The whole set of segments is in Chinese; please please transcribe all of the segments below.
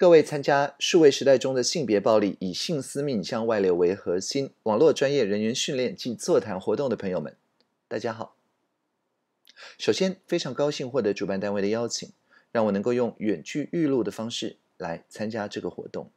各位参加数位时代中的性别暴力以性私密影像外流为核心网络专业人员训练及座谈活动的朋友们，大家好。首先，非常高兴获得主办单位的邀请，让我能够用远距预录的方式来参加这个活动。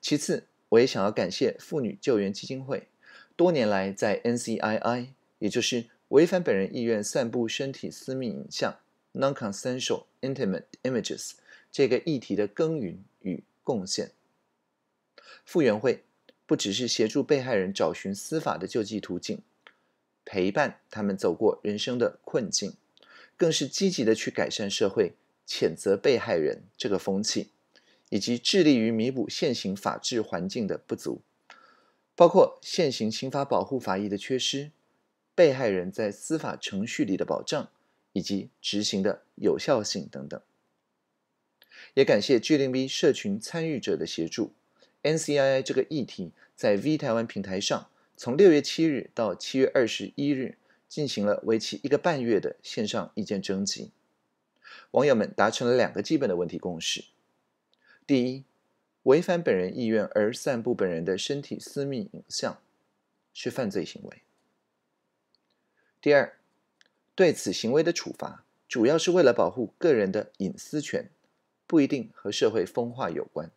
其次，我也想要感谢妇女救援基金会，多年来在 NCII，也就是违反本人意愿散布身体私密影像 （Non-consensual intimate images）。这个议题的耕耘与贡献，复原会不只是协助被害人找寻司法的救济途径，陪伴他们走过人生的困境，更是积极的去改善社会谴责被害人这个风气，以及致力于弥补现行法治环境的不足，包括现行刑法保护法益的缺失，被害人在司法程序里的保障，以及执行的有效性等等。也感谢 G 零 V 社群参与者的协助，NCII 这个议题在 V 台湾平台上，从六月七日到七月二十一日进行了为期一个半月的线上意见征集。网友们达成了两个基本的问题共识：第一，违反本人意愿而散布本人的身体私密影像是犯罪行为；第二，对此行为的处罚主要是为了保护个人的隐私权。不一定和社会风化有关。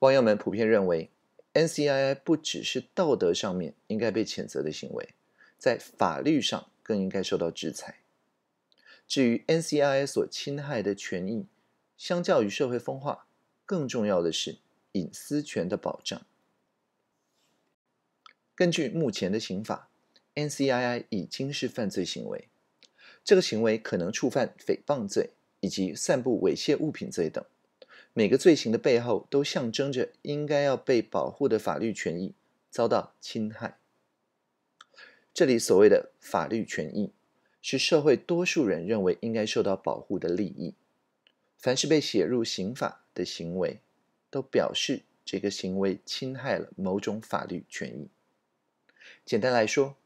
网友们普遍认为，NCII 不只是道德上面应该被谴责的行为，在法律上更应该受到制裁。至于 NCII 所侵害的权益，相较于社会风化，更重要的是隐私权的保障。根据目前的刑法，NCII 已经是犯罪行为，这个行为可能触犯诽谤罪。以及散布猥亵物品罪等，每个罪行的背后都象征着应该要被保护的法律权益遭到侵害。这里所谓的法律权益，是社会多数人认为应该受到保护的利益。凡是被写入刑法的行为，都表示这个行为侵害了某种法律权益。简单来说，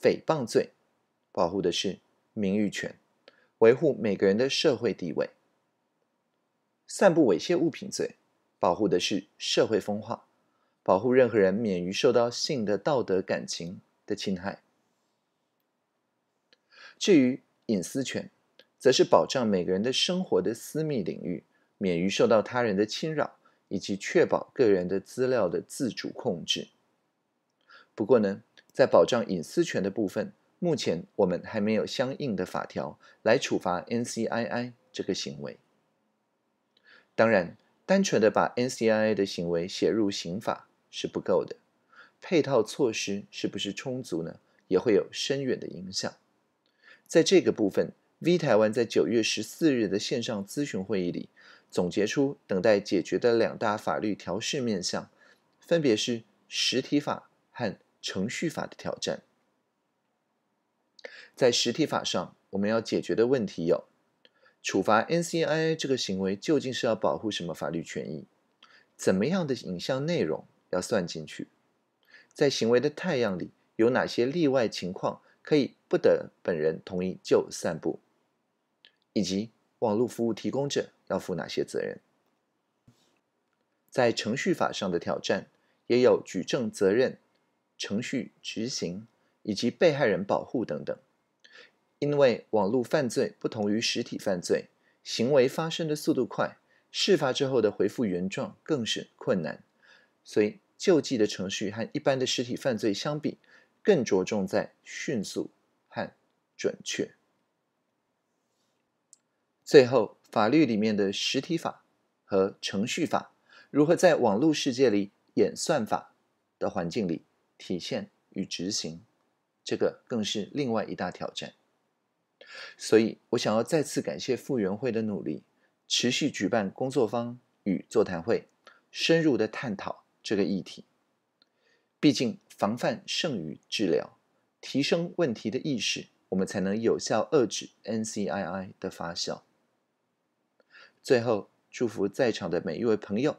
诽谤罪保护的是名誉权。维护每个人的社会地位，散布猥亵物品罪，保护的是社会风化，保护任何人免于受到性的道德感情的侵害。至于隐私权，则是保障每个人的生活的私密领域免于受到他人的侵扰，以及确保个人的资料的自主控制。不过呢，在保障隐私权的部分。目前我们还没有相应的法条来处罚 NCII 这个行为。当然，单纯的把 NCII 的行为写入刑法是不够的，配套措施是不是充足呢？也会有深远的影响。在这个部分，V 台湾在九月十四日的线上咨询会议里，总结出等待解决的两大法律调试面向，分别是实体法和程序法的挑战。在实体法上，我们要解决的问题有：处罚 NCII 这个行为究竟是要保护什么法律权益？怎么样的影像内容要算进去？在行为的太阳里，有哪些例外情况可以不得本人同意就散布？以及网络服务提供者要负哪些责任？在程序法上的挑战，也有举证责任、程序执行以及被害人保护等等。因为网络犯罪不同于实体犯罪，行为发生的速度快，事发之后的回复原状更是困难，所以救济的程序和一般的实体犯罪相比，更着重在迅速和准确。最后，法律里面的实体法和程序法如何在网络世界里演算法的环境里体现与执行，这个更是另外一大挑战。所以我想要再次感谢复原会的努力，持续举办工作坊与座谈会，深入的探讨这个议题。毕竟防范胜于治疗，提升问题的意识，我们才能有效遏制 NCII 的发酵。最后，祝福在场的每一位朋友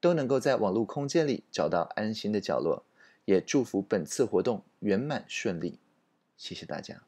都能够在网络空间里找到安心的角落，也祝福本次活动圆满顺利。谢谢大家。